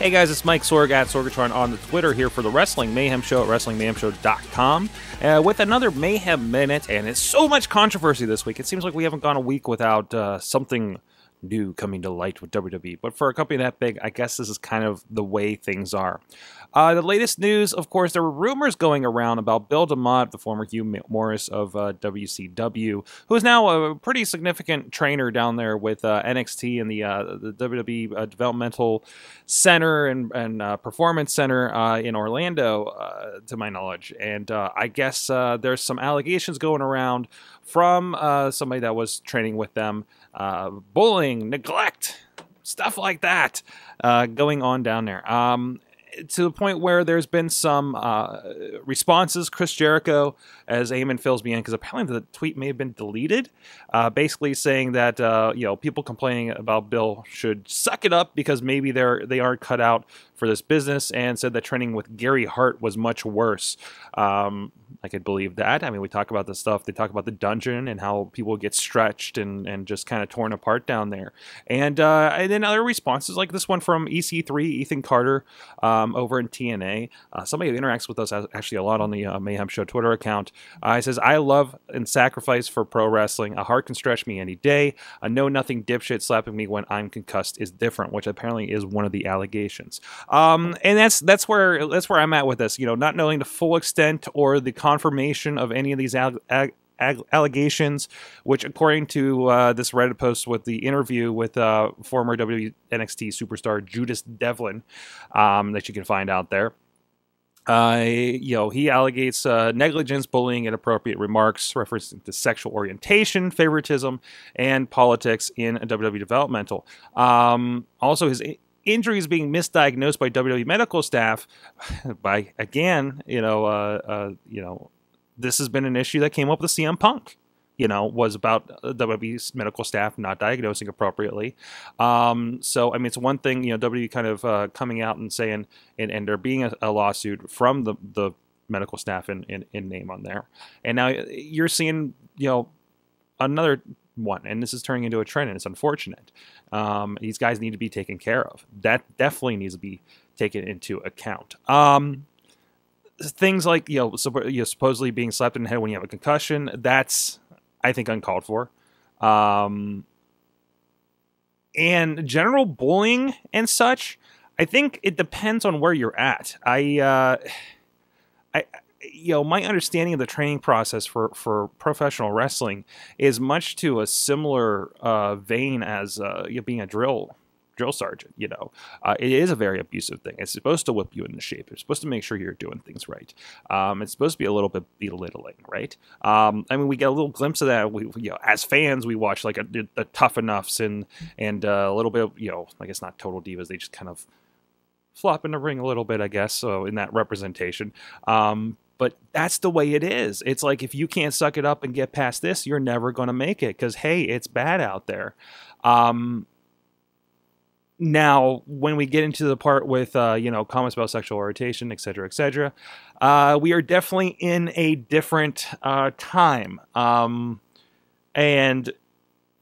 Hey guys, it's Mike Sorg at Sorgatron on the Twitter here for the Wrestling Mayhem Show at WrestlingMayhemShow.com uh, with another Mayhem Minute. And it's so much controversy this week. It seems like we haven't gone a week without uh, something new coming to light with WWE. But for a company that big, I guess this is kind of the way things are. Uh, the latest news, of course, there were rumors going around about Bill DeMott, the former Hugh Morris of uh, WCW, who is now a pretty significant trainer down there with uh, NXT and the, uh, the WWE uh, Developmental Center and, and uh, Performance Center in Orlando, to my knowledge. And I guess there's some allegations going around from somebody that was training with them bullying, neglect, stuff like that going on down there. Um, to the point where there's been some uh, responses. Chris Jericho, as Eamon fills me in, because apparently the tweet may have been deleted, uh, basically saying that uh, you know people complaining about Bill should suck it up because maybe they're they aren't cut out for this business, and said that training with Gary Hart was much worse. Um, I could believe that. I mean, we talk about the stuff. They talk about the dungeon and how people get stretched and, and just kind of torn apart down there. And uh, and then other responses like this one from EC3, Ethan Carter, um, over in TNA. Uh, somebody who interacts with us actually a lot on the uh, Mayhem Show Twitter account. Uh, he says, "I love and sacrifice for pro wrestling. A Hart can stretch me any day. A know nothing dipshit slapping me when I'm concussed is different," which apparently is one of the allegations. Um, and that's that's where that's where I'm at with this. You know, not knowing the full extent or the confirmation of any of these allegations, which, according to uh, this Reddit post with the interview with uh, former WNXT superstar Judas Devlin, um, that you can find out there. Uh, you know, he allegates uh, negligence, bullying, inappropriate remarks referencing to sexual orientation, favoritism, and politics in WWE developmental. Um, also, his injuries being misdiagnosed by WWE medical staff by again, you know, uh, uh, you know, this has been an issue that came up with CM Punk. You know, was about WWE's medical staff not diagnosing appropriately. Um, so, I mean, it's one thing, you know, WWE kind of uh, coming out and saying, and, and there being a, a lawsuit from the, the medical staff in, in, in name on there. And now you're seeing, you know, another one, and this is turning into a trend, and it's unfortunate. Um, these guys need to be taken care of. That definitely needs to be taken into account. Um, things like you know, you know, supposedly being slapped in the head when you have a concussion, that's I think uncalled for. Um, and general bullying and such, I think it depends on where you're at. I, uh, I, you know, my understanding of the training process for for professional wrestling is much to a similar uh, vein as uh, you know, being a drill drill sergeant. You know, uh, it is a very abusive thing. It's supposed to whip you into shape. It's supposed to make sure you're doing things right. Um, it's supposed to be a little bit belittling, right? Um, I mean, we get a little glimpse of that. We, you know, as fans, we watch like a, the tough enoughs and and uh, a little bit, of, you know, I guess not total divas. They just kind of flop in the ring a little bit, I guess. So in that representation. Um, but that's the way it is. It's like if you can't suck it up and get past this, you're never going to make it because hey, it's bad out there. Um, now, when we get into the part with uh, you know comments about sexual orientation, etc., etc., uh, we are definitely in a different uh, time, um, and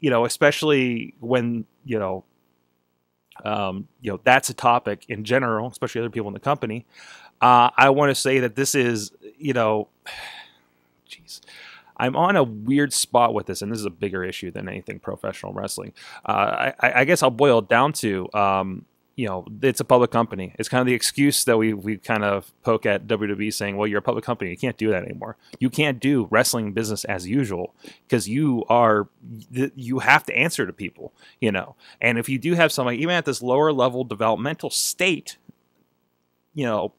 you know, especially when you know, um, you know, that's a topic in general, especially other people in the company. Uh, I want to say that this is, you know, jeez. I'm on a weird spot with this, and this is a bigger issue than anything professional wrestling. Uh, I, I, guess I'll boil it down to, um, you know, it's a public company. It's kind of the excuse that we we kind of poke at WWE, saying, "Well, you're a public company. You can't do that anymore. You can't do wrestling business as usual because you are you have to answer to people, you know. And if you do have somebody, even at this lower level developmental state, you know,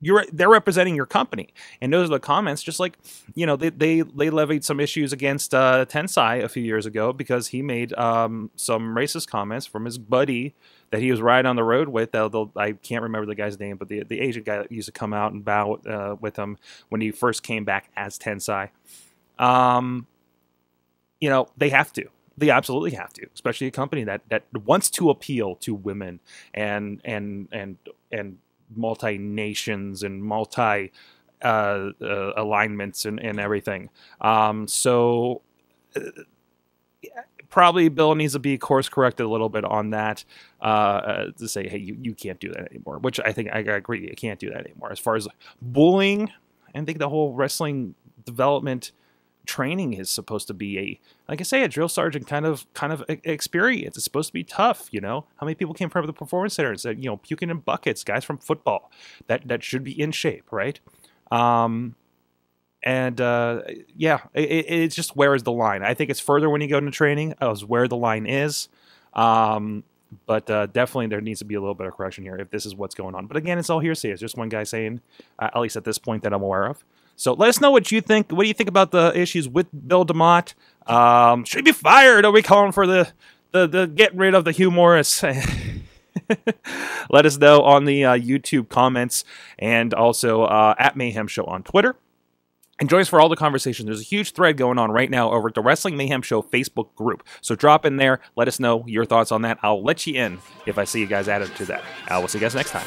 you're they're representing your company. And those are the comments just like you know they they, they levied some issues against uh, tensai a few years ago because he made um, some racist comments from his buddy that he was riding on the road with uh, i can't remember the guy's name but the, the asian guy that used to come out and bow uh, with him when he first came back as tensai. Um, you know they have to. They absolutely have to, especially a company that that wants to appeal to women and and and and multi nations and multi uh, uh, alignments and, and everything. Um, so uh, probably Bill needs to be course corrected a little bit on that uh, uh, to say, hey, you, you can't do that anymore. Which I think I, I agree, you can't do that anymore. As far as bullying, I think the whole wrestling development training is supposed to be a like I say a drill sergeant kind of kind of experience. It's supposed to be tough, you know. How many people came from the performance center and said, you know, puking in buckets, guys from football that that should be in shape, right? Um, and uh, yeah, it, it's just where is the line? I think it's further when you go into training as where the line is. Um, but uh, definitely there needs to be a little bit of correction here if this is what's going on. But again, it's all hearsay. It's just one guy saying, uh, at least at this point that I'm aware of. So let us know what you think. What do you think about the issues with Bill DeMott? Um, should he be fired? Are we calling for the the, the get rid of the Hugh Morris? let us know on the uh, YouTube comments and also uh, at Mayhem Show on Twitter. And join us for all the conversation. There's a huge thread going on right now over at the Wrestling Mayhem Show Facebook group. So drop in there. Let us know your thoughts on that. I'll let you in if I see you guys added to that. I will see you guys next time.